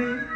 You.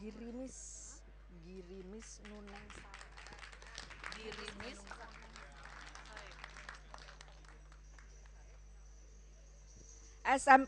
Girimis. Girimis Nuneng Girimis SM